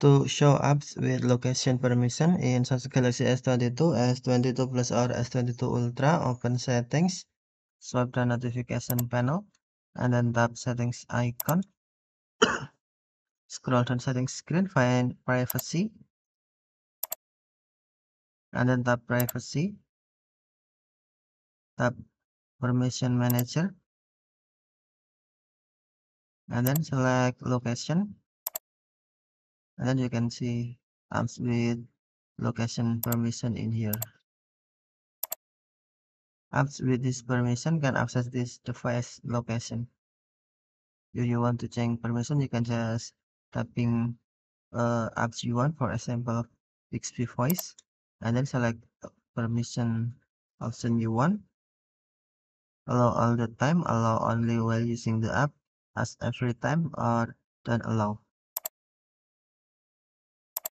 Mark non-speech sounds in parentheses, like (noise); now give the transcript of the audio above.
to show apps with location permission in Samsung Galaxy S22, S22 Plus or S22 Ultra, open settings, swipe the notification panel, and then tap settings icon. (coughs) Scroll down settings screen, find privacy, and then tap privacy. Tap permission manager, and then select location and then you can see apps with location permission in here. Apps with this permission can access this device location. If you want to change permission you can just tapping uh, apps you want for example Bixby voice and then select permission option you want. Allow all the time allow only while using the app as every time or don't allow